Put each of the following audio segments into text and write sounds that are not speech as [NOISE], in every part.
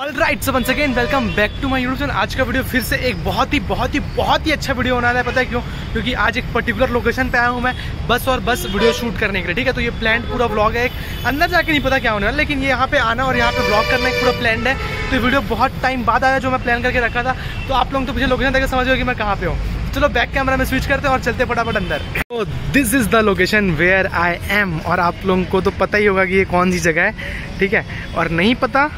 All right so once again welcome back to my YouTube channel आज का video फिर से एक बहुत ही बहुत ही बहुत ही अच्छा वीडियो होने वाला है। पता है क्यों? क्योंकि आज एक पर्टिकुलर लोकेशन पे आया हूँ मैं बस और बस वीडियो शूट करने के लिए, ठीक है? तो ये प्लान पूरा ब्लॉग है। एक अंदर जाके नहीं पता क्या होने वाला, लेकिन ये यहाँ पे आना और यहाँ पे ब्लॉग करना एक पूरा प्लान है। तो वीडियो बहुत टाइम बाद आया जो मैं प्लान करके रखा था। तो आप लोग तो मुझे लोकेशन देखकर समझ कि मैं कहाँ पे हूँ। चलो बैक कैमरा में स्विच करते हैं और चलते फटाफट अंदर। तो this is the location where I am और आप लोगों को तो पता ही होगा कि ये कौन सी जगह है, ठीक है? और नहीं पता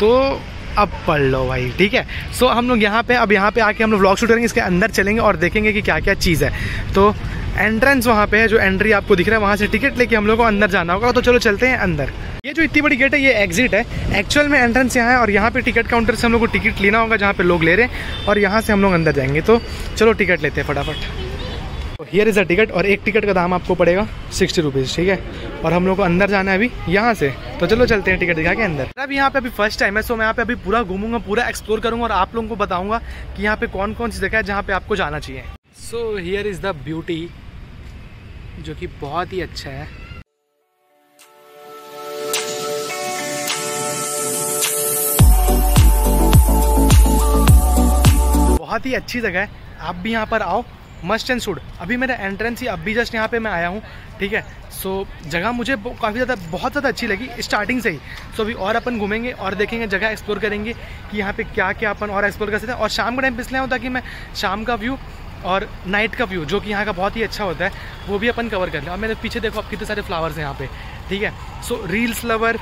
तो अब पढ़ लो भाई ठीक है? सो so, हम लोग यहाँ पे अब यहाँ पे आके हम लोग व्लॉग शूट करेंगे इसके अंदर चलेंगे और देखेंगे कि क्या क्या चीज़ है। तो एंट्रेंस वहाँ पे है जो एंट्री आपको दिख रहा है वहाँ से टिकट लेके हम लोग को अंदर जाना होगा। तो चलो चलते हैं अंदर। ये जो इतनी बड़ी गेट है ये एग्जिट है। एक्चुअल में एंट्रेंस यहाँ है और यहाँ पे टिकट काउंटर से हम लोग को टिकट लेना होगा जहाँ पे लोग ले रहे हैं और यहाँ से हम लोग अंदर जाएँगे। तो चलो टिकट लेते हैं फटाफट। हियर इज़ अ टिकट और एक टिकट का दाम आपको पड़ेगा सिक्सटी रुपीज़ ठीक है? और हम लोग को अंदर जाना है अभी यहाँ से। तो चलो चलते हैं टिकट दिखा के अंदर अभी यहाँ पे अभी फ़र्स्ट टाइम है सो मैं यहाँ पे अभी पूरा घूमूँगा, पूरा एक्सप्लोर करूँगा और आप लोगों को बताऊँगा कि यहाँ पे कौन कौन सी जगह है जहाँ पे आपको जाना चाहिए। So here is the beauty जो कि बहुत ही अच्छा है। बहुत ही अच्छी जगह है। आप भी यहाँ पर आओ मस्ट एंड शुड। अभी मेरा एंट्रेंस ही अभी जस्ट यहाँ पे मैं आया हूँ ठीक है? सो so, जगह मुझे काफ़ी ज़्यादा बहुत ज़्यादा अच्छी लगी स्टार्टिंग से ही। सो so, अभी और अपन घूमेंगे और देखेंगे जगह एक्सप्लोर करेंगे कि यहाँ पे क्या क्या अपन और एक्सप्लोर कर सकते हैं। और शाम का टाइम इसलिए हूँ ताकि मैं शाम का व्यू और नाइट का व्यू जो कि यहाँ का बहुत ही अच्छा होता है वो भी अपन कवर कर लें। और मेरे पीछे देखो आप कितने सारे फ्लावर्स हैं यहाँ पे ठीक है? सो रील्स लवर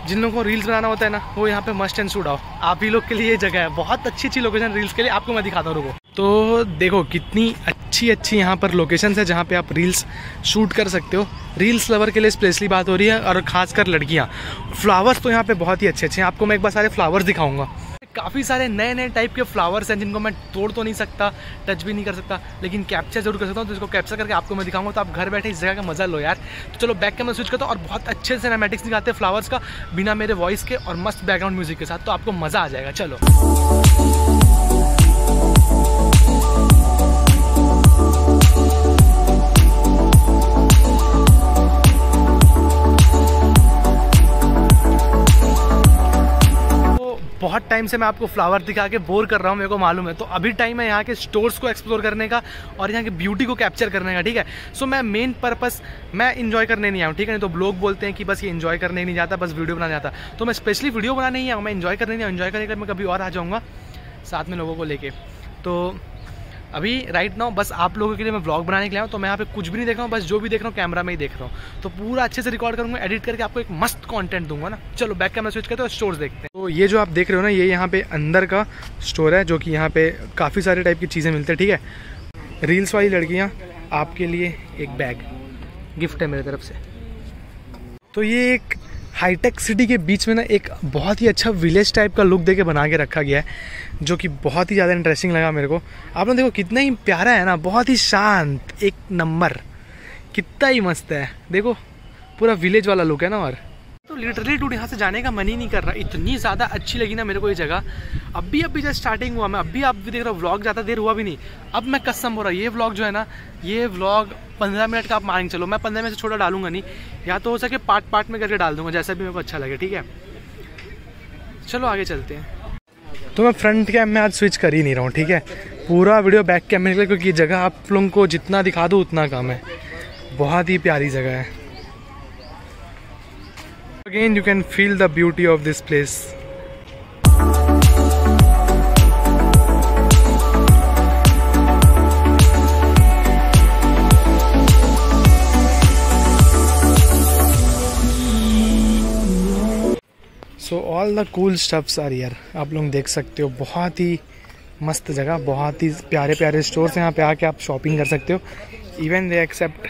जिन लोगों को रील्स बनाना होता है ना वो यहाँ पे मस्ट एंड शूट आओ। आप ही लोग के लिए ये जगह है। बहुत अच्छी अच्छी लोकेशन रील्स के लिए आपको मैं दिखाता हूँ रुको। तो देखो, कितनी अच्छी अच्छी यहाँ पर लोकेशन है जहाँ पे आप रील्स शूट कर सकते हो। रील्स लवर के लिए स्पेशली बात हो रही है, और खासकर लड़कियाँ। फ्लावर्स तो यहाँ पे बहुत ही अच्छे अच्छे हैं। आपको मैं एक बार सारे फ्लावर्स दिखाऊँगा। काफ़ी सारे नए नए टाइप के फ्लावर्स हैं जिनको मैं तोड़ तो नहीं सकता टच भी नहीं कर सकता, लेकिन कैप्चर ज़रूर कर सकता हूँ। तो इसको कैप्चर करके आपको मैं दिखाऊँगा। तो आप घर बैठे इस जगह का मज़ा लो यार। तो चलो बैक कैमरा स्विच करता हूँ, और बहुत अच्छे सिनेमेटिक्स दिखाते हैं फ्लावर्स का, बिना मेरे वॉइस के और मस्त बैकग्राउंड म्यूज़िक के साथ। तो आपको मज़ा आ जाएगा। चलो। बहुत टाइम से मैं आपको फ्लावर दिखा के बोर कर रहा हूँ, मेरे को मालूम है। तो अभी टाइम है यहाँ के स्टोर्स को एक्सप्लोर करने का और यहाँ की ब्यूटी को कैप्चर करने का, ठीक है? सो मैं मेन पर्पस मैं इन्जॉय करने नहीं आऊँ, ठीक है? नहीं तो लोग बोलते हैं कि बस ये इन्जॉय करने नहीं जाता, बस वीडियो बनाने जाता। तो मैं स्पेशली वीडियो बनाने नहीं आऊँ, मैं इन्जॉय करने नहीं आऊँ इन्जॉय करने का मैं कभी और आ जाऊँगा साथ में लोगों को लेके। तो अभी राइट नाउ बस आप लोगों के लिए मैं ब्लॉग बनाने के लिए आऊँ तो मैं यहाँ पे कुछ भी नहीं देख रहा हूँ, बस जो भी देख रहा हूँ कैमरा में ही देख रहा हूँ। तो पूरा अच्छे से रिकॉर्ड करूँगा एडिट करके आपको एक मस्त कंटेंट दूँगा ना। चलो बैक कैमरा स्विच करते हैं और देखते हैं। तो ये जो आप देख रहे हो ना, ये यहाँ पे अंदर का स्टोर है, जो कि यहाँ पे काफ़ी सारे टाइप की चीज़ें मिलती है, ठीक है? रील्स वाली लड़कियाँ, आपके लिए एक बैग गिफ्ट है मेरी तरफ़ से। तो ये एक हाईटेक सिटी के बीच में ना एक बहुत ही अच्छा विलेज टाइप का लुक देके बना के रखा गया है, जो कि बहुत ही ज़्यादा इंटरेस्टिंग लगा मेरे को। आपने देखो कितना ही प्यारा है ना, बहुत ही शांत एक नंबर, कितना ही मस्त है। देखो, पूरा विलेज वाला लुक है ना और। लिटरली टूड यहाँ से जाने का मन ही नहीं कर रहा। इतनी ज़्यादा अच्छी लगी ना मेरे को ये जगह। अब अभी अभी जस्ट स्टार्टिंग हुआ मैं। अभी आप भी देख रहा हूँ व्लॉग ज़्यादा देर हुआ भी नहीं। अब मैं कसम हो रहा ये व्लॉग जो है ना, ये व्लॉग पंद्रह मिनट का आप मान चलो। मैं पंद्रह मिनट से छोटा डालूँगा नहीं। या तो हो सके पार्ट पार्ट में करके डाल दूँगा, जैसा भी मेरे को अच्छा लगे, ठीक है? चलो, आगे चलते हैं। तो मैं फ्रंट कैम में आज स्विच कर ही नहीं रहा हूँ, ठीक है? पूरा वीडियो बैक कैम में, क्योंकि जगह आप लोगों को जितना दिखा दो, उतना कम है। बहुत ही प्यारी जगह है। Again, you can feel the beauty of this place. So all the cool stuffs are यर आप लोग देख सकते हो, बहुत ही मस्त जगह, बहुत ही प्यारे प्यारे स्टोर्स हैं यहाँ पे आके आप शॉपिंग कर सकते हो। इवन दे एक्सेप्ट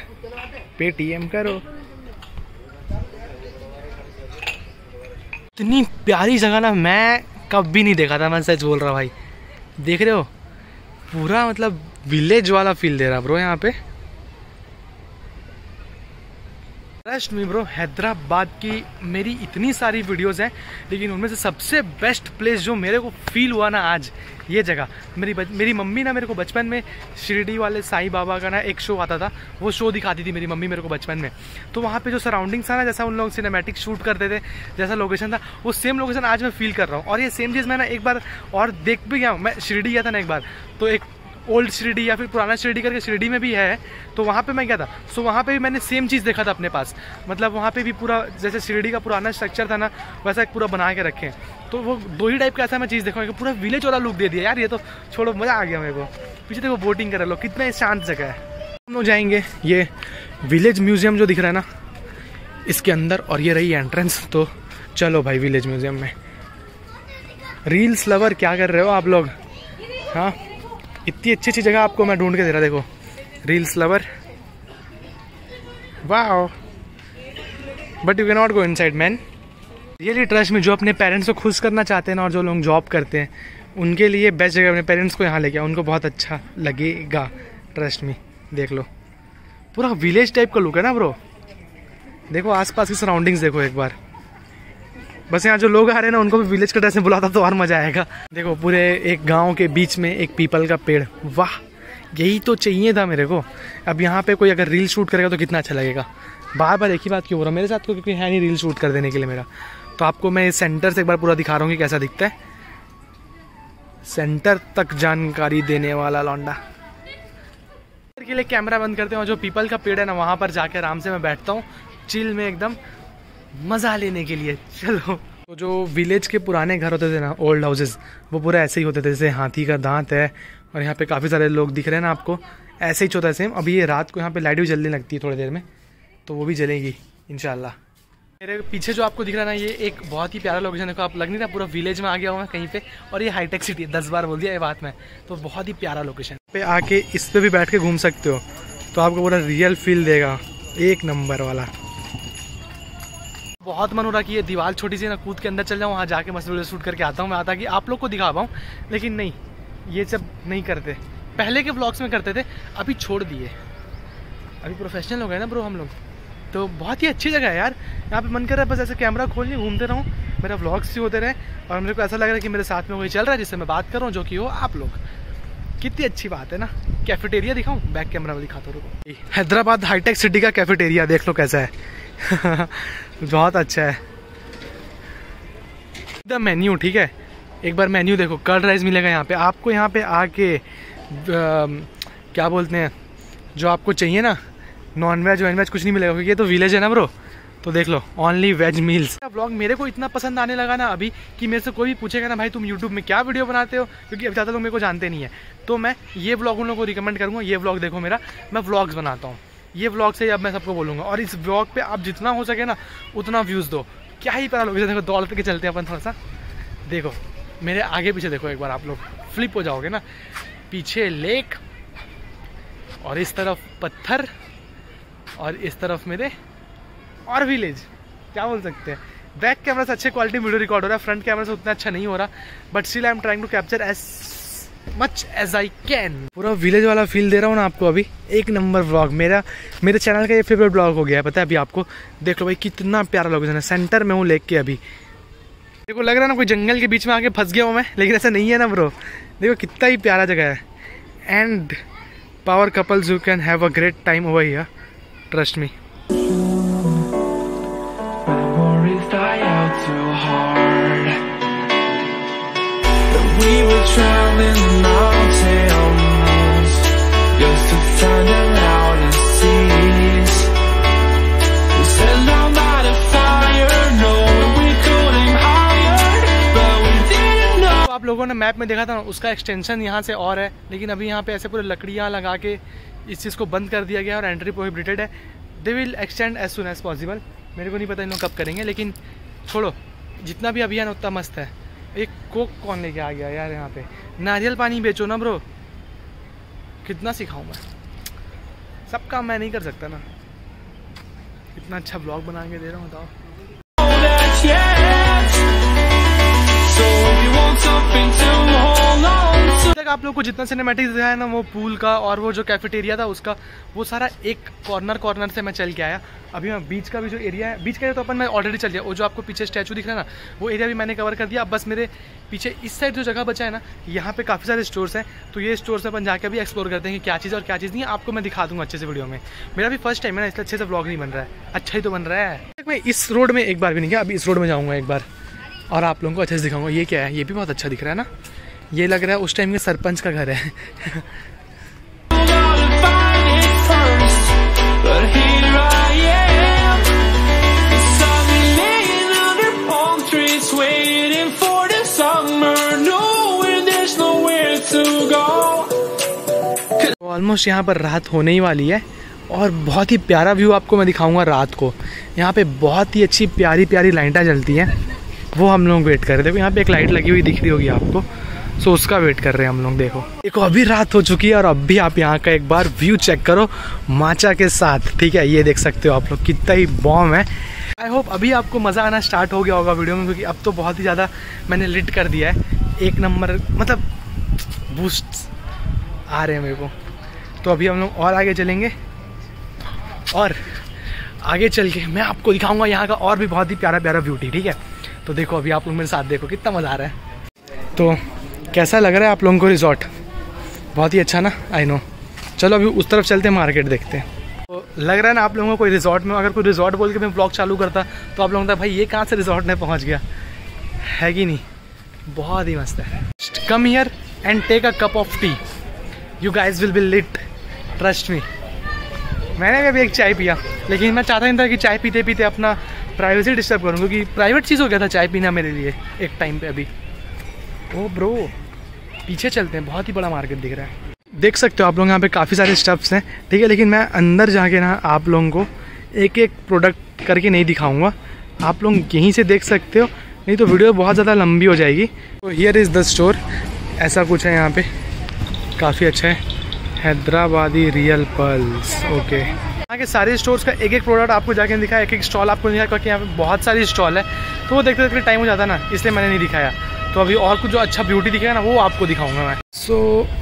पेटीएम करो। इतनी प्यारी जगह ना मैं कभी नहीं देखा था, मैं सच बोल रहा भाई। देख रहे हो? पूरा मतलब विलेज वाला फील दे रहा ब्रो यहाँ पे। ट्रस्ट मी ब्रो हैदराबाद की मेरी इतनी सारी वीडियोस हैं लेकिन उनमें से सबसे बेस्ट प्लेस जो मेरे को फील हुआ ना आज ये जगह। मेरी बच, मेरी मम्मी ना मेरे को बचपन में शिरडी वाले साईं बाबा का ना एक शो आता था वो शो दिखाती थी मेरी मम्मी मेरे को बचपन में। तो वहाँ पे जो सराउंडिंग्स था ना जैसा उन लोग सिनेमेटिक शूट करते थे जैसा लोकेशन था वो सेम लोकेशन आज मैं फील कर रहा हूँ। और ये सेम चीज़ मैं ना एक बार और देख भी गया मैं शिरडी गया था ना एक बार तो एक ओल्ड शिरडी या फिर पुराना शिरडी करके शिरडी में भी है तो वहाँ पे मैं गया था। सो वहाँ पे भी मैंने सेम चीज़ देखा था अपने पास। मतलब वहाँ पे भी पूरा, जैसे शिरडी का पुराना स्ट्रक्चर था ना, वैसा एक पूरा बना के रखे तो वो दो ही टाइप का ऐसा मैं चीज़ देखा पूरा विलेज वाला लुक दे दिया। यार, ये तो छोड़ो, मज़ा आ गया मेरे को। पीछे देखो बोटिंग कर लो कितना शांत जगह है। हम लोग जाएँगे, ये विलेज म्यूज़ियम जो दिख रहा है ना, इसके अंदर, और ये रही एंट्रेंस तो चलो भाई विलेज म्यूज़ियम में। रील्स लवर क्या कर रहे हो आप लोग? हाँ? इतनी अच्छी अच्छी जगह आपको मैं ढूंढ के दे रहा, देखो। रील्स लवर वाह but you can not go inside man really trust में जो अपने पेरेंट्स को खुश करना चाहते हैं और जो लोग जॉब करते हैं, उनके लिए बेस्ट जगह अपने पेरेंट्स को यहाँ लेके उनको बहुत अच्छा लगेगा ट्रस्ट में देख लो। पूरा विलेज टाइप का लुक है ना ब्रो देखो, आसपास की सराउंडिंग्स देखो एक बार। बस यहाँ जो लोग आ रहे हैं ना, उनको भी विलेज का ड्रेस में बुलाता तो और मज़ा आएगा। देखो, पूरे एक गाँव के बीच में एक पीपल का पेड़। वाह, यही तो चाहिए था मेरे को। अब यहाँ पे कोई अगर रील शूट करेगा तो कितना अच्छा लगेगा। बार बार एक ही बात क्यों हो रहा मेरे साथ क्योंकि है नहीं रील शूट कर देने के लिए मेरा। तो आपको मैं इस सेंटर से एक बार पूरा दिखा रहा हूँ कि कैसा दिखता है। सेंटर तक जानकारी देने वाला लौंडा। के लिए कैमरा बंद करते हैं और जो पीपल का पेड़ है ना, वहाँ पर जाकर आराम से मैं बैठता हूँ। चिल में एकदम। मज़ा लेने के लिए। चलो। तो जो विलेज के पुराने घर होते थे ना ओल्ड हाउसेस वो पूरा ऐसे ही होते थे, जैसे हाथी का दांत है और यहाँ पे काफ़ी सारे लोग दिख रहे हैं ना आपको, ऐसे ही है सेम अभी ये रात को यहाँ पे लाइट भी जलने लगती है थोड़ी देर में तो वो भी जलेगी इनशाला मेरे पीछे जो आपको दिख रहा है ना, ये एक बहुत ही प्यारा लोकेशन देखो, आप लग नहीं रहा पूरा विलेज में आ गया हूँ मैं कहीं पे, और ये हाईटेक सिटी है, दस बार बोल दिया ये बात में। तो बहुत ही प्यारा लोकेशन पे आके इस पे भी बैठ के घूम सकते हो तो आपको पूरा रियल फील देगा, एक नंबर वाला। बहुत मन हो रहा कि ये दीवार छोटी सी ना कूद के अंदर चल जाऊँ, वहाँ जाके मस्त वीडियो शूट करके आता हूँ मैं, आता कि आप लोग को दिखा पाऊँ लेकिन नहीं, ये सब नहीं करते। पहले के ब्लॉग्स में करते थे, अभी छोड़ दिए। अभी प्रोफेशनल हो गए ना ब्रो हम लोग। तो बहुत ही अच्छी जगह है यार। यहाँ पे मन कर रहा है बस ऐसे कैमरा खोल नहीं घूमते रहूँ। मेरा ब्लॉग्स भी होते रहे और मेरे को ऐसा लग रहा है कि मेरे साथ में वही चल रहा है जिससे मैं बात कर रहा हूँ जो कि हो आप लोग। कितनी अच्छी बात है ना। कैफेटेरिया दिखाऊँ? बैक कैमरा में दिखाता हूँ हैदराबाद हाईटेक सिटी का कैफेटेरिया देख लो कैसा है। [LAUGHS] बहुत अच्छा है। द मेन्यू ठीक है? एक बार मेन्यू देखो कर्ड राइस मिलेगा यहाँ पे। आपको यहाँ पे आके आ, क्या बोलते हैं जो आपको चाहिए ना नॉन वेज वेज कुछ नहीं मिलेगा क्योंकि ये तो विलेज है ना ब्रो तो देख लो ओनली वेज मील्स ब्लॉग मेरे को इतना पसंद आने लगा ना अभी कि मेरे से कोई भी पूछेगा ना भाई तुम यूट्यूब में क्या वीडियो बनाते हो? क्योंकि अब ज़्यादा लोग मेरे को जानते नहीं है। तो मैं ये ब्लॉग उन लोगों को रिकमेंड करूँगा ये ब्लॉग देखो मेरा। मैं ब्लॉग्स बनाता हूँ। ये ब्लॉग से ही अब मैं सबको बोलूँगा। और इस ब्लॉग पे आप जितना हो सके ना, उतना व्यूज़ दो। क्या ही पता लोग देखो दौड़ते के चलते हैं अपन थोड़ा सा। देखो, मेरे आगे पीछे देखो एक बार आप लोग। फ्लिप हो जाओगे ना। पीछे लेक और इस तरफ़ पत्थर और इस तरफ़ मेरे और विलेज क्या बोल सकते हैं? बैक कैमरा से अच्छे क्वालिटी वीडियो रिकॉर्ड हो रहा है। फ्रंट कैमरा से उतना अच्छा नहीं हो रहा। But still I am trying to capture as much as I can पूरा विलेज वाला फील दे रहा हूँ ना आपको अभी। एक नंबर ब्लॉग मेरा, मेरे चैनल का ये फेवरेट ब्लॉग हो गया है, पता है अभी आपको? देख लो भाई, कितना प्यारा लोकेशन है। सेंटर में हूँ लेक के अभी। देखो, लग रहा है ना कोई जंगल के बीच में आके फंस गया हूँ मैं, लेकिन ऐसा नहीं है ना ब्रो देखो, कितना ही प्यारा जगह है। And power couples you can have a great time over here trust me traveling लोगों ने मैप में देखा था ना उसका एक्सटेंशन यहाँ से और है, लेकिन अभी यहाँ पे ऐसे पूरे लकड़ियाँ लगा के इस चीज़ को बंद कर दिया गया और एंट्री प्रोहिबिटेड है। They will extend as soon as possible मेरे को नहीं पता इन लोग कब करेंगे, लेकिन छोड़ो, जितना भी अभियान उतना मस्त है। एक कोक कौन लेके आ गया यार यहाँ पे? नारियल पानी बेचो ना, ब्रो। कितना सिखाऊँ मैं? सब काम मैं नहीं कर सकता ना। इतना अच्छा ब्लॉग बना के दे रहा हूँ, बताओ। आप लोग को जितना सिनेमेटिक दिखाया ना, वो पूल का और वो जो कैफेटेरिया था, उसका, वो सारा एक कॉर्नर कॉर्नर से मैं चल के आया। अभी मैं बीच का भी जो एरिया है बीच का तो अपन मैं ऑलरेडी चल गया वो जो आपको पीछे स्टैचू दिख रहा है ना, वो एरिया भी मैंने कवर कर दिया। अब बस मेरे पीछे इस साइड जो जगह बचा है ना, यहाँ पे काफ़ी सारे स्टोर्स हैं। तो ये स्टोर्स अपन जाकर भी एक्सप्लोर करते हैं कि क्या चीज़ और क्या चीज़ नहीं आपको मैं दिखा दूँगा अच्छे से वीडियो में। मेरा भी फ़र्स्ट टाइम है ना, इसलिए अच्छे से ब्लॉग नहीं बन रहा है। अच्छा ही तो बन रहा है। मैं इस रोड में एक बार भी नहीं गया, अभी इस रोड में जाऊँगा एक बार। और आप लोगों को अच्छे से दिखाऊँगा। ये क्या है? ये भी बहुत अच्छा दिख रहा है ना? ये लग रहा है उस टाइम के सरपंच का घर है। [LAUGHS] ऑलमोस्ट यहाँ पर रात होने ही वाली है और बहुत ही प्यारा व्यू आपको मैं दिखाऊँगा रात को। यहाँ पे बहुत ही अच्छी प्यारी प्यारी लाइटें जलती हैं। वो हम लोग वेट कर रहे थे। यहाँ पे एक लाइट लगी हुई दिख रही होगी आपको। सो उसका वेट कर रहे हैं हम लोग, देखो। देखो, अभी रात हो चुकी है और अब भी आप यहाँ का एक बार व्यू चेक करो माचा के साथ, ठीक है? ये देख सकते हो आप लोग, कितना ही बॉम है। आई होप अभी आपको मज़ा आना स्टार्ट हो गया होगा वीडियो में, क्योंकि अब तो बहुत ही ज़्यादा मैंने लिट कर दिया है। एक नंबर मतलब बूस्ट आ रहे हैं मेरे को। तो अभी हम लोग और आगे चलेंगे। और आगे चल के मैं आपको दिखाऊँगा यहाँ का और भी बहुत ही प्यारा प्यारा ब्यूटी ठीक है? तो देखो, अभी आप लोग मेरे साथ देखो, कितना मज़ा आ रहा है। तो कैसा लग रहा है आप लोगों को रिजॉर्ट बहुत ही अच्छा ना? आई नो चलो, अभी उस तरफ़ चलते हैं मार्केट देखते हैं। तो लग रहा है ना आप लोगों को कोई रिजॉर्ट में, अगर कोई रिजॉर्ट बोल के मैं ब्लॉग चालू करता तो आप लोगों का भाई, ये कहाँ से रिजॉर्ट में पहुँच गया? है कि नहीं? बहुत ही मस्त है। Come here and take a cup of tea you guys will be lit trust me मैंने भी अभी एक चाय पिया, लेकिन मैं चाहता नहीं था कि चाय पीते पीते अपना प्राइवेसी डिस्टर्ब करूँ क्योंकि प्राइवेट चीज़ हो गया था चाय पीना मेरे लिए एक टाइम पे अभी। ओ ब्रो पीछे चलते हैं, बहुत ही बड़ा मार्केट दिख रहा है। देख सकते हो आप लोग यहाँ पे काफ़ी सारे स्टफ्स हैं, ठीक है, लेकिन मैं अंदर जाके ना आप लोगों को एक एक प्रोडक्ट करके नहीं दिखाऊँगा। आप लोग यहीं से देख सकते हो, नहीं तो वीडियो बहुत ज़्यादा लंबी हो जाएगी। तो हियर इज़ द स्टोर ऐसा कुछ है यहाँ पे। काफ़ी अच्छा है, हैदराबादी रियल पर्ल्स ओके यहाँ के सारे स्टोर्स का एक एक प्रोडक्ट आपको जाके दिखाया एक एक स्टॉल आपको नहीं दिखाया, क्योंकि यहाँ पे बहुत सारी स्टॉल है। तो वो देखते देखते टाइम हो जाता ना, इसलिए मैंने नहीं दिखाया। तो अभी और कुछ जो अच्छा ब्यूटी दिखेगा ना, वो आपको दिखाऊँगा मैं। So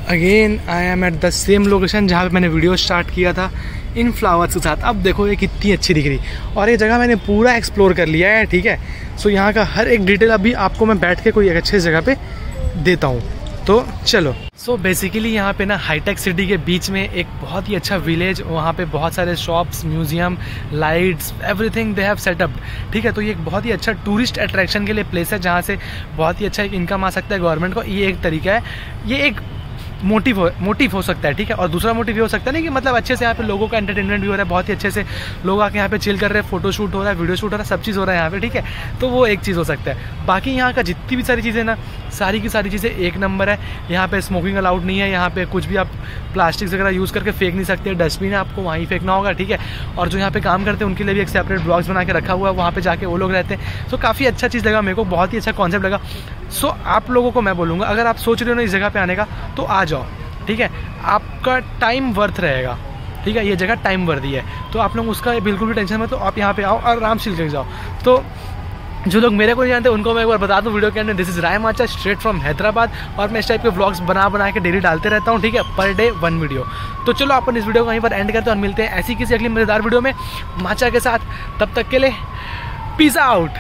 again I am at the same location जहाँ पे मैंने वीडियो स्टार्ट किया था इन फ्लावर्स के साथ। अब देखो ये कितनी अच्छी दिख रही। और ये जगह मैंने पूरा एक्सप्लोर कर लिया है, ठीक है? सो यहाँ का हर एक डिटेल अभी आपको मैं बैठ के कोई एक अच्छे जगह पर देता हूँ। तो चलो। सो बेसिकली यहाँ पे ना हाईटेक सिटी के बीच में एक बहुत ही अच्छा विलेज वहाँ पे बहुत सारे shops museum lights everything they have setup ठीक है तो ये एक बहुत ही अच्छा टूरिस्ट अट्रैक्शन के लिए प्लेस है, जहाँ से बहुत ही अच्छा एक इनकम आ सकता है गवर्नमेंट को। ये एक तरीका है। ये एक मोटिव हो मोटिव हो सकता है, ठीक है? और दूसरा मोटिव ये हो सकता है ना कि मतलब अच्छे से यहाँ पे लोगों का एंटरटेनमेंट भी हो रहा है, बहुत ही अच्छे से लोग आके यहाँ पे चिल कर रहे हैं फ़ोटो शूट हो रहा है वीडियो शूट हो रहा है, सब चीज़ हो रहा है यहाँ पे, ठीक है? तो वो एक चीज़ हो सकता है। बाकी यहाँ का जितनी भी सारी चीज़ें ना सारी की सारी चीज़ें एक नंबर है। यहाँ पे स्मोकिंग अलाउड नहीं है, यहाँ पे कुछ भी आप प्लास्टिक वगैरह यूज़ करके फेंक नहीं सकते। डस्टबिन है, आपको वहीं फेंकना होगा, ठीक है? और जो यहाँ पे काम करते हैं, उनके लिए भी एक सेपरेट ब्लॉग्स बना के रखा हुआ है, वहाँ पे जाके वो लोग रहते हैं। तो काफ़ी अच्छा चीज़ लगा मेरे को, बहुत ही अच्छा कॉन्सेप्ट लगा। सो आप लोगों को मैं बोलूँगा, अगर आप सोच रहे हो ना इस जगह पर आने का तो आ जाओ, ठीक है? आपका टाइम वर्थ रहेगा, ठीक है? ये जगह टाइम वर्दी है। तो आप लोग उसका बिल्कुल भी टेंशन मत तो आप यहाँ पे आओ और आराम से चल जाओ। तो जो लोग मेरे को नहीं जानते, उनको मैं एक बार बता दूँ वीडियो के अंदर। दिस इज़ राय माचा स्ट्रेट फ्रॉम हैदराबाद, और मैं इस टाइप के ब्लॉग्स बना बना के डेली डालते रहता हूँ, ठीक है? पर डे वन वीडियो तो चलो, अपन इस वीडियो को यहीं पर एंड करते हैं और मिलते हैं ऐसी किसी अगली मज़ेदार वीडियो में। माचा के साथ, तब तक के लिए पीस आउट